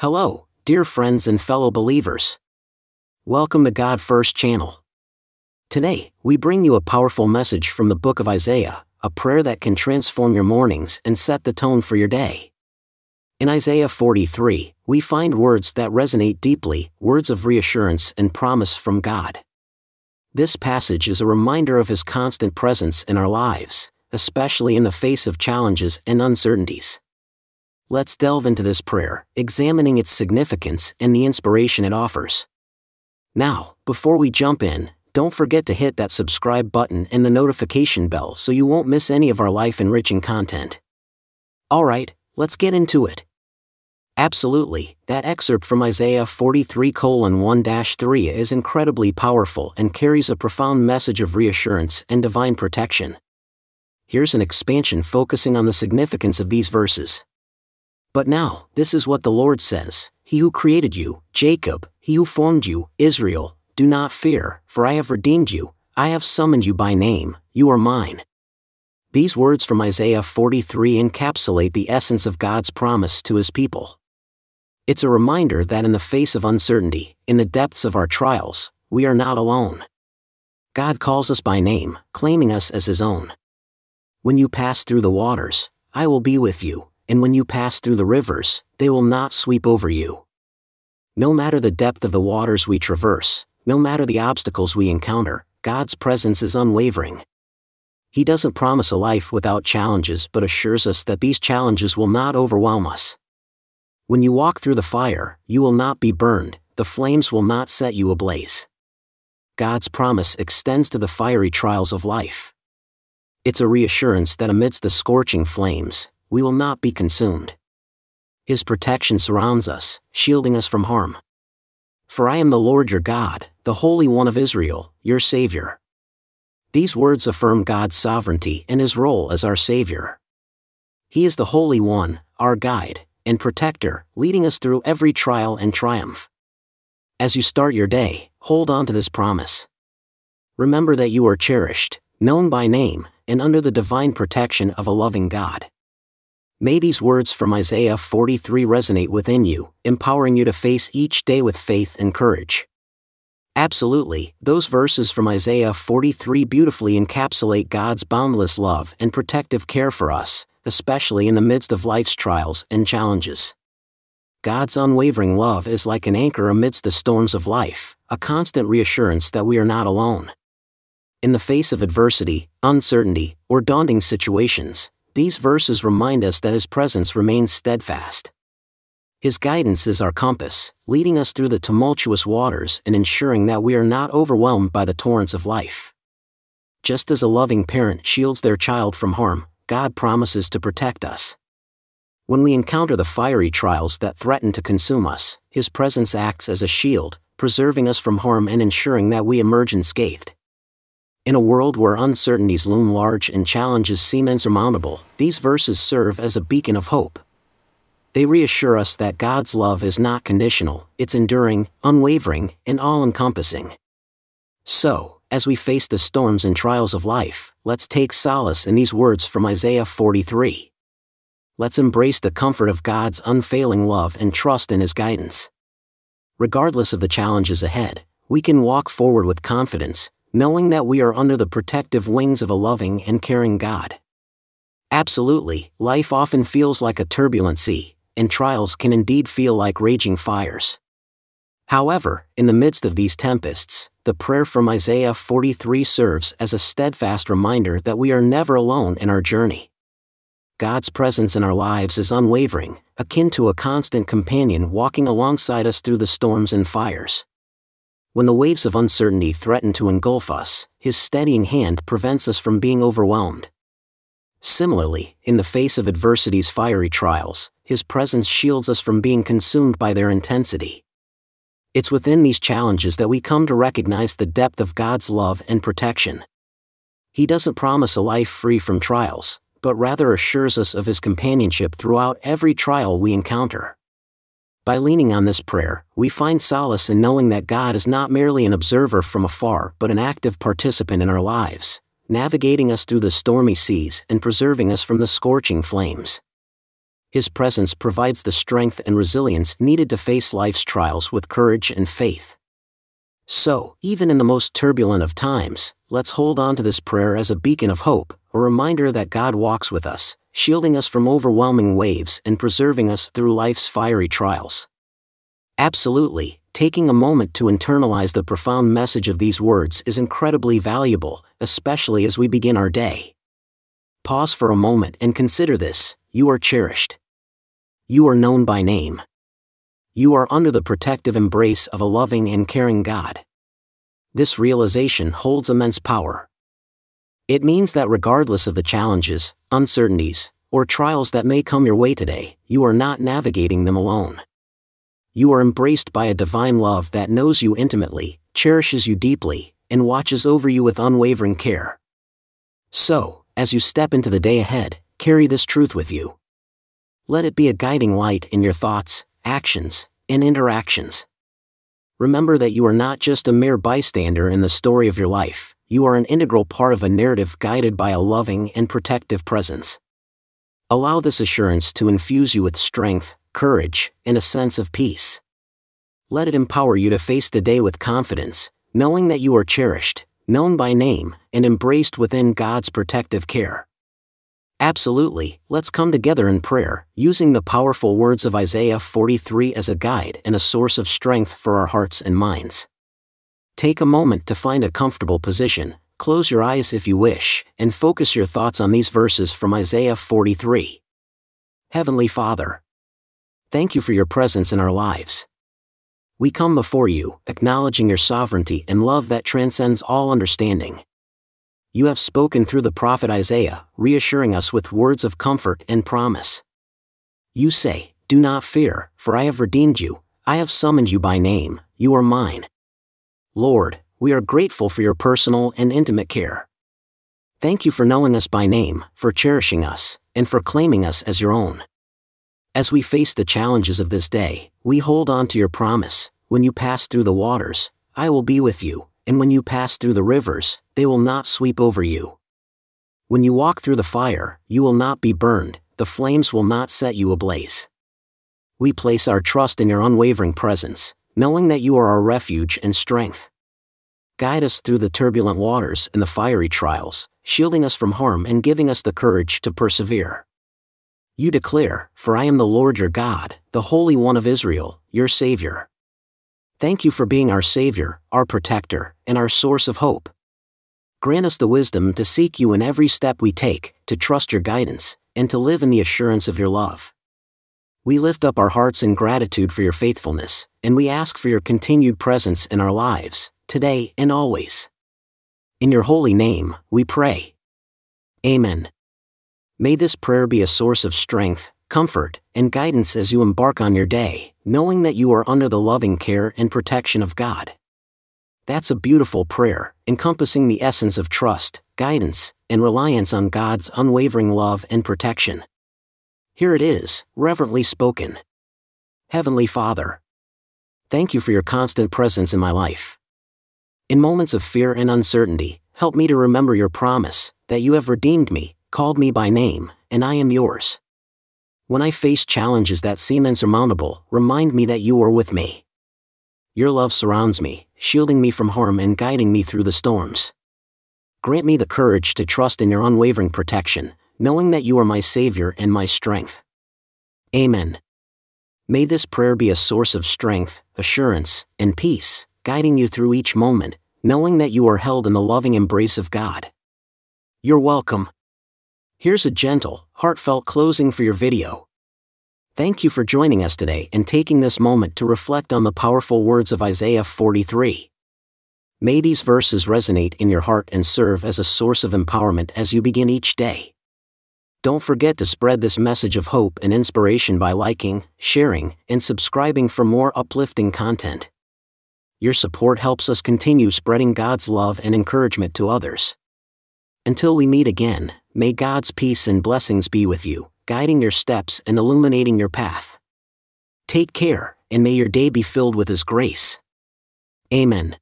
Hello, dear friends and fellow believers. Welcome to God First Channel. Today, we bring you a powerful message from the book of Isaiah, a prayer that can transform your mornings and set the tone for your day. In Isaiah 43, we find words that resonate deeply, words of reassurance and promise from God. This passage is a reminder of His constant presence in our lives, especially in the face of challenges and uncertainties. Let's delve into this prayer, examining its significance and the inspiration it offers. Now, before we jump in, don't forget to hit that subscribe button and the notification bell so you won't miss any of our life enriching content. Alright, let's get into it. Absolutely, that excerpt from Isaiah 43 1 3 is incredibly powerful and carries a profound message of reassurance and divine protection. Here's an expansion focusing on the significance of these verses. But now, this is what the Lord says He who created you, Jacob, he who formed you, Israel, do not fear, for I have redeemed you, I have summoned you by name, you are mine. These words from Isaiah 43 encapsulate the essence of God's promise to his people. It's a reminder that in the face of uncertainty, in the depths of our trials, we are not alone. God calls us by name, claiming us as his own. When you pass through the waters, I will be with you, and when you pass through the rivers, they will not sweep over you. No matter the depth of the waters we traverse, no matter the obstacles we encounter, God's presence is unwavering. He doesn't promise a life without challenges but assures us that these challenges will not overwhelm us. When you walk through the fire, you will not be burned, the flames will not set you ablaze. God's promise extends to the fiery trials of life. It's a reassurance that amidst the scorching flames, we will not be consumed. His protection surrounds us, shielding us from harm. For I am the Lord your God, the Holy One of Israel, your Savior. These words affirm God's sovereignty and his role as our Savior. He is the Holy One, our guide, and protector, leading us through every trial and triumph. As you start your day, hold on to this promise. Remember that you are cherished, known by name, and under the divine protection of a loving God. May these words from Isaiah 43 resonate within you, empowering you to face each day with faith and courage. Absolutely, those verses from Isaiah 43 beautifully encapsulate God's boundless love and protective care for us, especially in the midst of life's trials and challenges. God's unwavering love is like an anchor amidst the storms of life, a constant reassurance that we are not alone. In the face of adversity, uncertainty, or daunting situations, these verses remind us that His presence remains steadfast. His guidance is our compass, leading us through the tumultuous waters and ensuring that we are not overwhelmed by the torrents of life. Just as a loving parent shields their child from harm, God promises to protect us. When we encounter the fiery trials that threaten to consume us, His presence acts as a shield, preserving us from harm and ensuring that we emerge unscathed. In a world where uncertainties loom large and challenges seem insurmountable, these verses serve as a beacon of hope. They reassure us that God's love is not conditional, it's enduring, unwavering, and all encompassing. So, as we face the storms and trials of life, let's take solace in these words from Isaiah 43. Let's embrace the comfort of God's unfailing love and trust in His guidance. Regardless of the challenges ahead, we can walk forward with confidence, knowing that we are under the protective wings of a loving and caring God. Absolutely, life often feels like a turbulent sea, and trials can indeed feel like raging fires. However, in the midst of these tempests, the prayer from Isaiah 43 serves as a steadfast reminder that we are never alone in our journey. God's presence in our lives is unwavering, akin to a constant companion walking alongside us through the storms and fires. When the waves of uncertainty threaten to engulf us, His steadying hand prevents us from being overwhelmed. Similarly, in the face of adversity's fiery trials, His presence shields us from being consumed by their intensity. It's within these challenges that we come to recognize the depth of God's love and protection. He doesn't promise a life free from trials, but rather assures us of His companionship throughout every trial we encounter. By leaning on this prayer, we find solace in knowing that God is not merely an observer from afar but an active participant in our lives, navigating us through the stormy seas and preserving us from the scorching flames. His presence provides the strength and resilience needed to face life's trials with courage and faith. So, even in the most turbulent of times, let's hold on to this prayer as a beacon of hope, a reminder that God walks with us, shielding us from overwhelming waves and preserving us through life's fiery trials. Absolutely, taking a moment to internalize the profound message of these words is incredibly valuable, especially as we begin our day. Pause for a moment and consider this you are cherished. You are known by name. You are under the protective embrace of a loving and caring God. This realization holds immense power. It means that regardless of the challenges, uncertainties, or trials that may come your way today, you are not navigating them alone. You are embraced by a divine love that knows you intimately, cherishes you deeply, and watches over you with unwavering care. So, as you step into the day ahead, carry this truth with you. Let it be a guiding light in your thoughts, actions, and interactions. Remember that you are not just a mere bystander in the story of your life, you are an integral part of a narrative guided by a loving and protective presence. Allow this assurance to infuse you with strength, courage, and a sense of peace. Let it empower you to face the day with confidence, knowing that you are cherished, known by name, and embraced within God's protective care. Absolutely, let's come together in prayer, using the powerful words of Isaiah 43 as a guide and a source of strength for our hearts and minds. Take a moment to find a comfortable position, close your eyes if you wish, and focus your thoughts on these verses from Isaiah 43. Heavenly Father, thank you for your presence in our lives. We come before you, acknowledging your sovereignty and love that transcends all understanding. You have spoken through the prophet Isaiah, reassuring us with words of comfort and promise. You say, Do not fear, for I have redeemed you, I have summoned you by name, you are mine. Lord, we are grateful for your personal and intimate care. Thank you for knowing us by name, for cherishing us, and for claiming us as your own. As we face the challenges of this day, we hold on to your promise when you pass through the waters, I will be with you, and when you pass through the rivers, they will not sweep over you. When you walk through the fire, you will not be burned, the flames will not set you ablaze. We place our trust in your unwavering presence, knowing that you are our refuge and strength. Guide us through the turbulent waters and the fiery trials, shielding us from harm and giving us the courage to persevere. You declare, For I am the Lord your God, the Holy One of Israel, your Savior. Thank you for being our Savior, our protector, and our source of hope. Grant us the wisdom to seek you in every step we take, to trust your guidance, and to live in the assurance of your love. We lift up our hearts in gratitude for your faithfulness, and we ask for your continued presence in our lives, today and always. In your holy name, we pray. Amen. May this prayer be a source of strength, comfort, and guidance as you embark on your day, knowing that you are under the loving care and protection of God. That's a beautiful prayer, encompassing the essence of trust, guidance, and reliance on God's unwavering love and protection. Here it is, reverently spoken. Heavenly Father, thank you for your constant presence in my life. In moments of fear and uncertainty, help me to remember your promise that you have redeemed me, called me by name, and I am yours. When I face challenges that seem insurmountable, remind me that you are with me. Your love surrounds me, shielding me from harm and guiding me through the storms. Grant me the courage to trust in your unwavering protection, knowing that you are my Savior and my strength. Amen. May this prayer be a source of strength, assurance, and peace, guiding you through each moment, knowing that you are held in the loving embrace of God. You're welcome. Here's a gentle, heartfelt closing for your video. Thank you for joining us today and taking this moment to reflect on the powerful words of Isaiah 43. May these verses resonate in your heart and serve as a source of empowerment as you begin each day. Don't forget to spread this message of hope and inspiration by liking, sharing, and subscribing for more uplifting content. Your support helps us continue spreading God's love and encouragement to others. Until we meet again, may God's peace and blessings be with you, guiding your steps and illuminating your path. Take care, and may your day be filled with His grace. Amen.